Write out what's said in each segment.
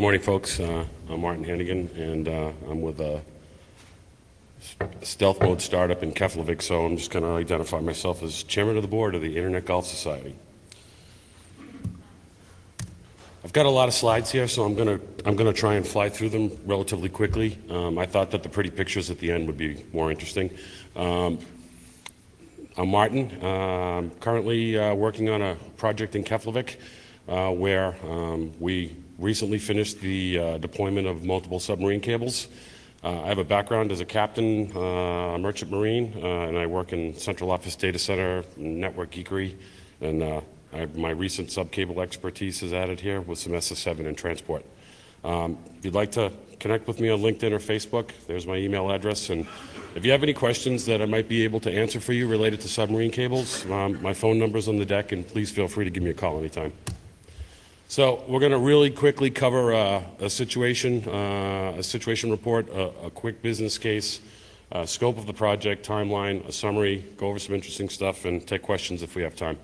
Morning, folks. Uh, I'm Martin Hannigan, and uh, I'm with a stealth mode startup in Keflavik, so I'm just going to identify myself as chairman of the board of the Internet Golf Society. I've got a lot of slides here, so I'm going to I'm going to try and fly through them relatively quickly. Um, I thought that the pretty pictures at the end would be more interesting. Um, I'm Martin. Uh, I'm currently working on a project in Keflavik uh, where um, we recently finished the uh, deployment of multiple submarine cables. Uh, I have a background as a captain, uh, merchant marine, and I work in central office data center, network geekery, and I, my recent subcable expertise is added here with some SS7 and transport. Um, if you'd like to connect with me on LinkedIn or Facebook, there's my email address. And if you have any questions that I might be able to answer for you related to submarine cables, um, my phone number's on the deck, and please feel free to give me a call anytime. So we're going to really quickly cover uh, a situation, uh, a situation report, a, a quick business case, uh, scope of the project, timeline, a summary, go over some interesting stuff, and take questions if we have time.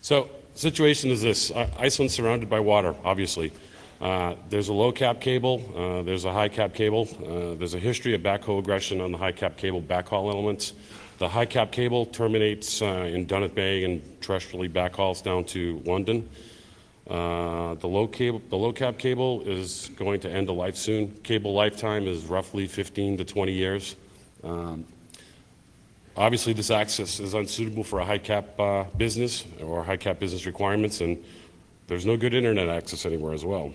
So situation is this. Iceland's surrounded by water, obviously. Uh, there's a low cap cable, uh, there's a high cap cable. Uh, there's a history of backhaul aggression on the high cap cable backhaul elements. The high cap cable terminates in Dunnet Bay and terrestrially backhauls down to London. Uh, the low cable, the low cap cable is going to end a life soon. Cable lifetime is roughly 15 to 20 years. Um, obviously, this access is unsuitable for a high cap uh, business or high cap business requirements, and there's no good internet access anywhere as well.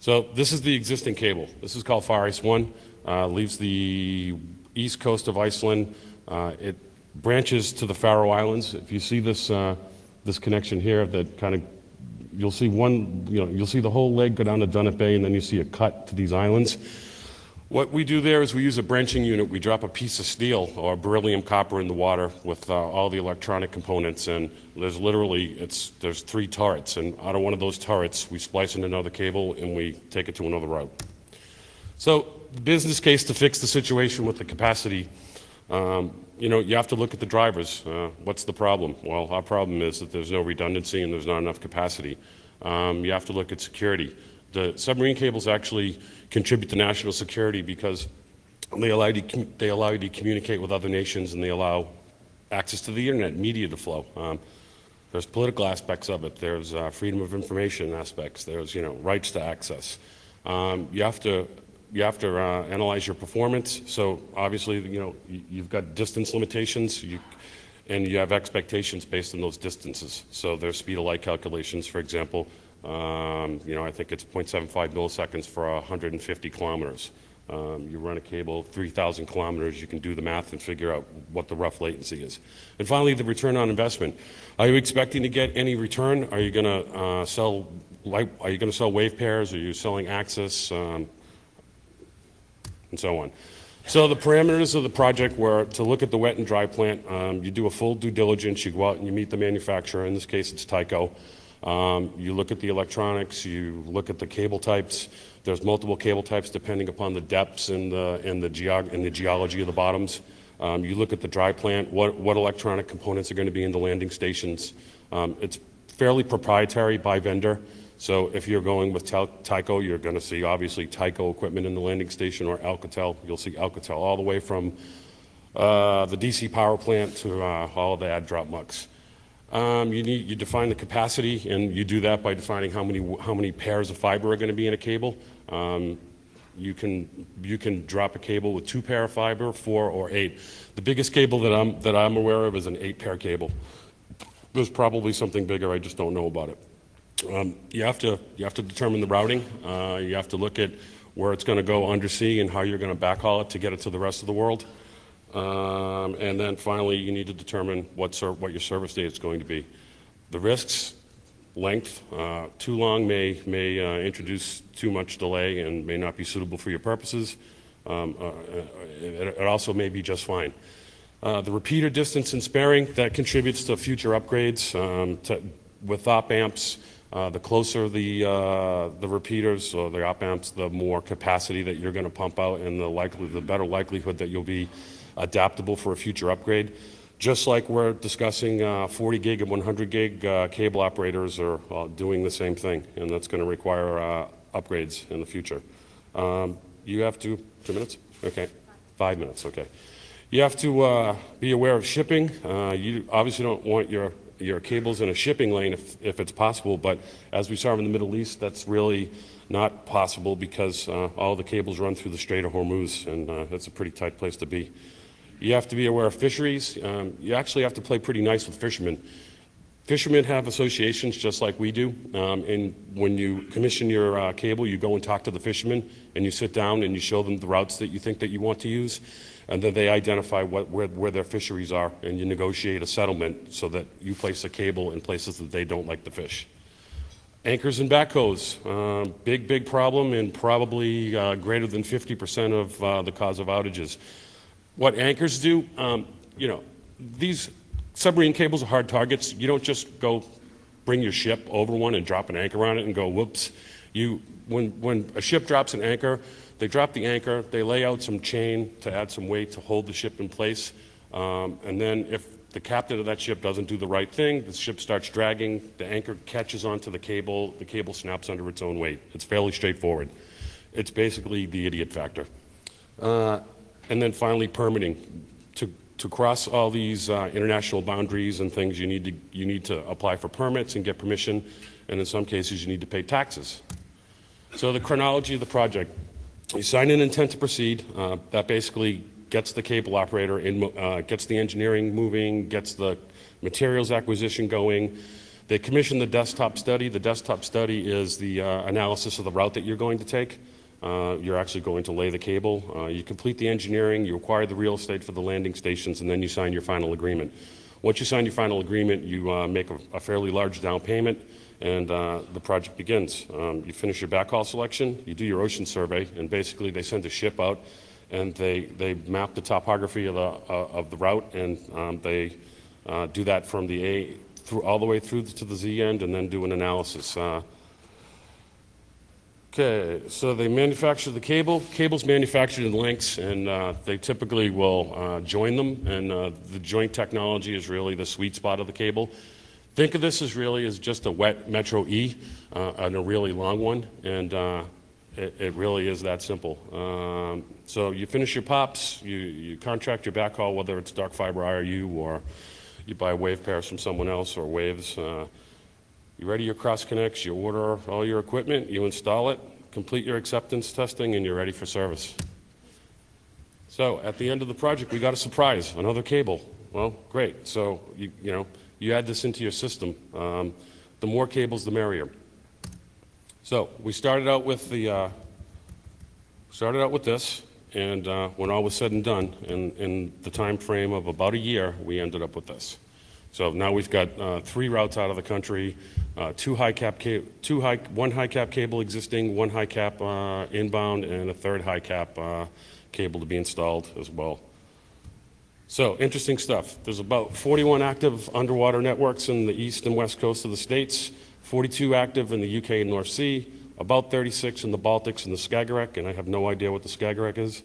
So this is the existing cable. This is called FAR-ICE 1. Uh, leaves the east coast of Iceland. Uh, it branches to the Faroe Islands. If you see this, uh, this connection here that kind of, you'll see one, you know, you'll see the whole leg go down to Dunnet Bay and then you see a cut to these islands. What we do there is we use a branching unit. We drop a piece of steel or beryllium copper in the water with uh, all the electronic components, and there's literally it's there's three turrets, and out of one of those turrets, we splice in another cable and we take it to another route. So, business case to fix the situation with the capacity, um, you know, you have to look at the drivers. Uh, what's the problem? Well, our problem is that there's no redundancy and there's not enough capacity. Um, you have to look at security. The submarine cables actually contribute to national security because they allow you to, they allow you to communicate with other nations and they allow access to the internet, media to flow. Um, there's political aspects of it. There's uh, freedom of information aspects. There's you know rights to access. Um, you have to you have to uh, analyze your performance. So obviously you know you've got distance limitations. You, and you have expectations based on those distances. So there's speed of light calculations, for example. Um, you know, I think it's 0.75 milliseconds for 150 kilometers. Um, you run a cable 3,000 kilometers, you can do the math and figure out what the rough latency is. And finally, the return on investment. Are you expecting to get any return? Are you going to uh, sell light, are you going to sell wave pairs? Are you selling access? Um, and so on. So the parameters of the project were to look at the wet and dry plant. Um, you do a full due diligence. You go out and you meet the manufacturer. In this case, it's Tyco. Um, you look at the electronics, you look at the cable types. There's multiple cable types depending upon the depths and the, and the, geog- and the geology of the bottoms. Um, you look at the dry plant, what, what electronic components are going to be in the landing stations. Um, it's fairly proprietary by vendor. So if you're going with Tyco, you're going to see obviously Tyco equipment in the landing station or Alcatel. You'll see Alcatel all the way from uh, the DC power plant to uh, all the add drop mux. Um, you, need, you define the capacity, and you do that by defining how many, how many pairs of fiber are going to be in a cable. Um, you can, you can drop a cable with two pair of fiber, four or eight. The biggest cable that I'm, that I'm aware of is an eight pair cable. There's probably something bigger, I just don't know about it. Um, you, have to, you have to determine the routing. Uh, you have to look at where it's going to go undersea and how you're going to backhaul it to get it to the rest of the world. Um, and then finally, you need to determine what, what your service date is going to be. The risks, length, uh, too long may, may uh, introduce too much delay and may not be suitable for your purposes. Um, uh, it, it, also may be just fine. Uh, the repeater distance and sparing, that contributes to future upgrades um, to, with op amps. Uh, the closer the, uh, the repeaters or the op amps, the more capacity that you're going to pump out and the, likely, the better likelihood that you'll be adaptable for a future upgrade. Just like we're discussing uh, 40 gig and 100 gig uh, cable operators are uh, doing the same thing, and that's going to require uh, upgrades in the future. Um, You have to, two minutes? Okay, five minutes, okay. You have to be aware of shipping. You obviously don't want your, your cables in a shipping lane if, if it's possible, but as we saw in the Middle East, that's really not possible because uh, all the cables run through the Strait of Hormuz, and uh, that's a pretty tight place to be. You have to be aware of fisheries. Um, You actually have to play pretty nice with fishermen. Fishermen have associations just like we do, um, and when you commission your uh, cable, you go and talk to the fishermen, and you sit down and you show them the routes that you think that you want to use, and then they identify what, where, where their fisheries are, and you negotiate a settlement so that you place a cable in places that they don't like to fish. Anchors and backhoes, uh, big, big problem, and probably uh, greater than 50% of uh, the cause of outages. What anchors do, um, you know, these submarine cables are hard targets. You don't just go bring your ship over one and drop an anchor on it and go, whoops. You, when, when a ship drops an anchor, they drop the anchor, they lay out some chain to add some weight to hold the ship in place. Um, and then if the captain of that ship doesn't do the right thing, the ship starts dragging, the anchor catches onto the cable, the cable snaps under its own weight. It's fairly straightforward. It's basically the idiot factor. Uh, and then finally, permitting. To, to cross all these uh, international boundaries and things, you need, to, you need to apply for permits and get permission, and in some cases, you need to pay taxes. So the chronology of the project. You sign an intent to proceed. Uh, that basically gets the cable operator in, uh, gets the engineering moving, gets the materials acquisition going. They commission the desktop study. The desktop study is the uh, analysis of the route that you're going to take. Uh, you're actually going to lay the cable. Uh, you complete the engineering, you acquire the real estate for the landing stations, and then you sign your final agreement. Once you sign your final agreement, you uh, make a, a fairly large down payment, and uh, the project begins. Um, you finish your backhaul selection, you do your ocean survey, and basically they send a ship out and they, they map the topography of the, uh, of the route, and um, they uh, do that from the A through all the way through to the Z end, and then do an analysis. Uh, Okay, so they manufacture the cable. Cable's manufactured in lengths, and uh, they typically will uh, join them. And uh, the joint technology is really the sweet spot of the cable. Think of this as really as just a wet Metro E uh, and a really long one, and uh, it, it really is that simple. Um, so you finish your pops, you, you contract your backhaul, whether it's dark fiber IRU or you buy wave pairs from someone else or waves. You ready your cross connects, you order all your equipment, you install it, complete your acceptance testing, and you're ready for service. So at the end of the project, we got a surprise, another cable. Well, great. So you, you know, you add this into your system. Um, the more cables, the merrier. So we started out with the uh, started out with this, and uh, when all was said and done, in, in the time frame of about a year, we ended up with this. So now we've got uh, three routes out of the country, uh, two high cap, ca- two high, one high cap cable existing, one high cap uh, inbound, and a third high cap uh, cable to be installed as well. So interesting stuff. There's about 41 active underwater networks in the east and west coast of the states, 42 active in the UK and North Sea, about 36 in the Baltics and the Skagerrak, and I have no idea what the Skagerrak is.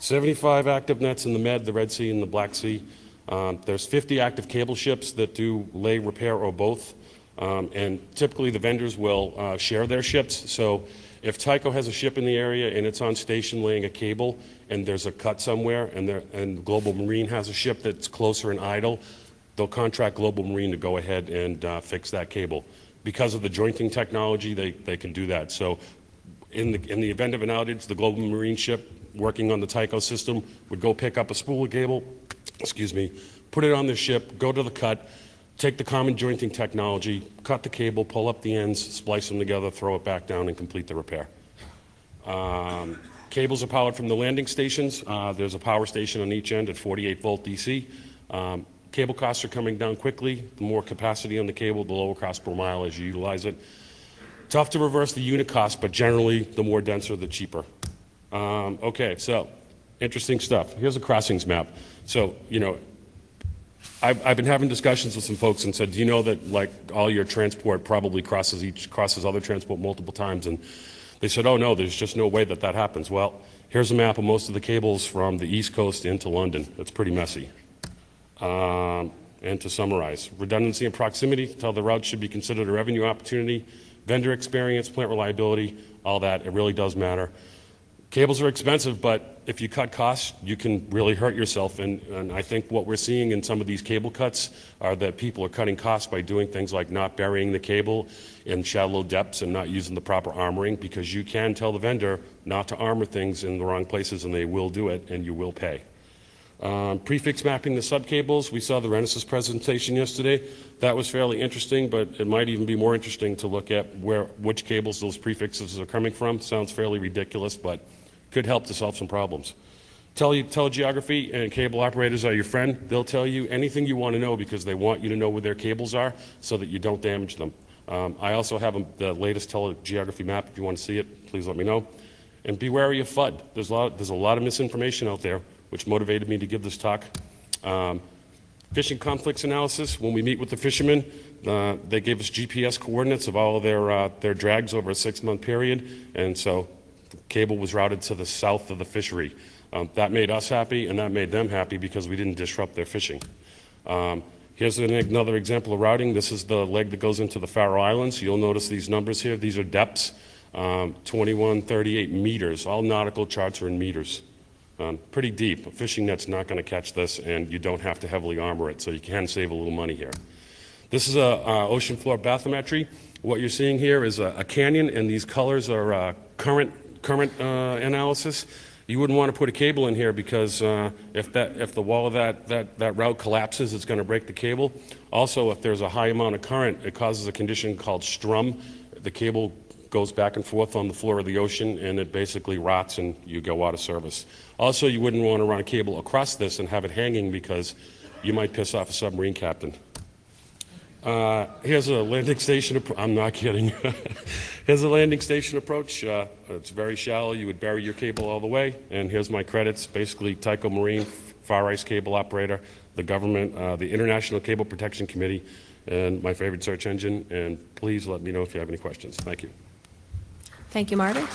75 active nets in the Med, the Red Sea, and the Black Sea. Um, there's 50 active cable ships that do lay, repair, or both. Um, and typically the vendors will uh, share their ships. So if Tyco has a ship in the area and it's on station laying a cable and there's a cut somewhere and, there, and Global Marine has a ship that's closer and idle, they'll contract Global Marine to go ahead and uh, fix that cable. Because of the jointing technology, they, they can do that. So in the, in the event of an outage, the Global Marine ship working on the Tyco system would go pick up a spool of cable, excuse me, put it on the ship, go to the cut, take the common jointing technology, cut the cable, pull up the ends, splice them together, throw it back down, and complete the repair. Um, cables are powered from the landing stations. Uh, there's a power station on each end at 48 volt DC. Um, cable costs are coming down quickly. The more capacity on the cable, the lower cost per mile as you utilize it. Tough to reverse the unit cost, but generally, the more denser, the cheaper. Um, okay, so interesting stuff. Here's a crossings map. So, you know, I've, I've been having discussions with some folks and said, do you know that like all your transport probably crosses each crosses other transport multiple times? And they said, oh no, there's just no way that that happens. Well, here's a map of most of the cables from the East Coast into London. It's pretty messy. Um, and to summarize, redundancy and proximity tell the route should be considered a revenue opportunity, vendor experience, plant reliability, all that. It really does matter. Cables are expensive, but if you cut costs, you can really hurt yourself. And, and I think what we're seeing in some of these cable cuts are that people are cutting costs by doing things like not burying the cable in shallow depths and not using the proper armoring because you can tell the vendor not to armor things in the wrong places and they will do it and you will pay. Um, Prefix mapping the subcables, we saw the Renesys presentation yesterday. That was fairly interesting, but it might even be more interesting to look at where, which cables those prefixes are coming from. Sounds fairly ridiculous, but could help to solve some problems. Tele, TeleGeography and cable operators are your friend. They'll tell you anything you want to know because they want you to know where their cables are so that you don't damage them. Um, I also have um, the latest TeleGeography map. If you want to see it, please let me know. And be wary of FUD. There's a lot, there's a lot of misinformation out there, which motivated me to give this talk. Um, fishing conflicts analysis. When we meet with the fishermen, uh, they gave us GPS coordinates of all of their uh, their drags over a six-month period, and so cable was routed to the south of the fishery. Um, that made us happy, and that made them happy because we didn't disrupt their fishing. Um, here's an, another example of routing. This is the leg that goes into the Faroe Islands. You'll notice these numbers here. These are depths, um, 21, 38 meters. All nautical charts are in meters. Um, pretty deep. A fishing net's not going to catch this, and you don't have to heavily armor it, so you can save a little money here. This is a, ocean floor bathymetry. What you're seeing here is a, a canyon, and these colors are uh, current current uh, analysis. You wouldn't want to put a cable in here because uh, if that if the wall of that that that route collapses, it's going to break the cable. Also, if there's a high amount of current, it causes a condition called strum. The cable goes back and forth on the floor of the ocean and it basically rots and you go out of service. Also, you wouldn't want to run a cable across this and have it hanging because you might piss off a submarine captain. Uh, here's a landing station. I'm not kidding. here's a landing station approach. Uh, it's very shallow. You would bury your cable all the way. And here's my credits. Basically, Tyco Marine, Far Ice Cable Operator, the government, uh, the International Cable Protection Committee, and my favorite search engine. And please let me know if you have any questions. Thank you. Thank you, Marvin.